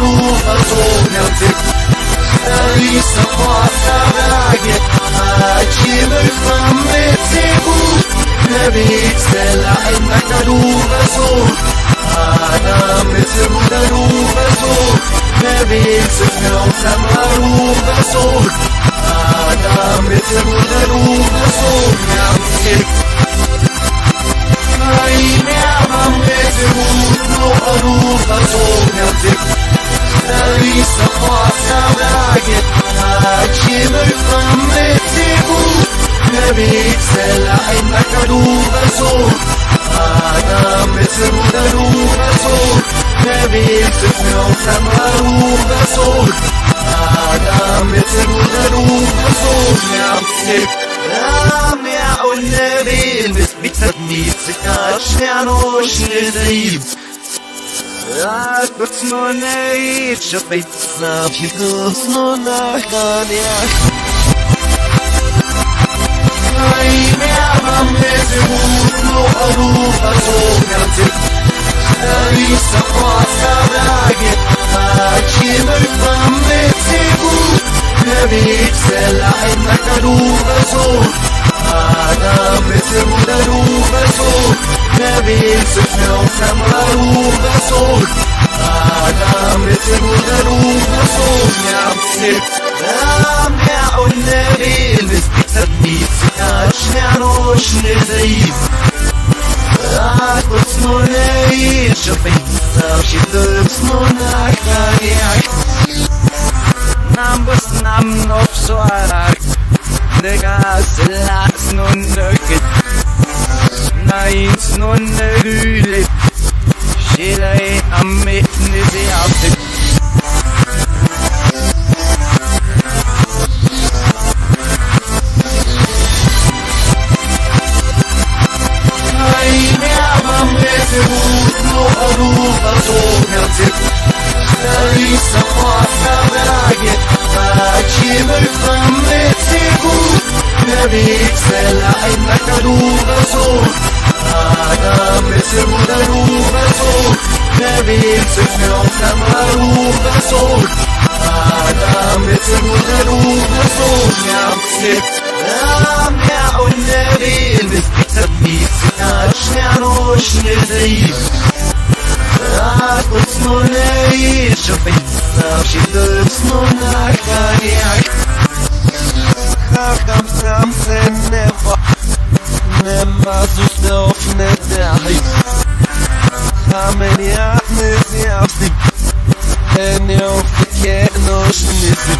ruha tonadık Her sabah saraya Acımır famreti bu Nebit selay mekaruha zor Aramız ruha zor Nebit sınavta maruha zor بيتسلع انك دوب صوت أنا مصر ودروب صوت نبيل سفن وسمروب صوت أنا مصر ودروب صوت يا مسك رام يا والنبيل بس بيكسبني سكاش يا نوش نزيب Rakut no neit, shpejt sa vjikus no nakanja me aman, me seguro, aru, paso, me antic. Arisa, pasta, brague, achimel, fame, seguro. نبيك سلا إنك روب سوق أنا مثل روب سوق نبيك سفنا وسمع روب سوق أنا مثل روب سوق يا مسك رام يا النبي المسك تبنيك سكاش يا روش نزيف أكبر سنوني شفيت ساشي تبسنونك تاريخ Nambus nam of swarak De gas las nun nöket Neins nun rület Schilei unterwegs, schneller ein Makaduversohn. Adam ist im Makaduversohn, unterwegs ist mir auf der Makaduversohn. Adam ist im Makaduversohn, Herzit. Am Herr und der Wehl, bis der Pizza, Stern und Schnitzel. Rat uns nur nicht, ob ich darf, schießt uns nach der Jagd. Kaka serce nieba Nie ma cudowne dali Zamieniany zjazdy Enioł w kienożnicy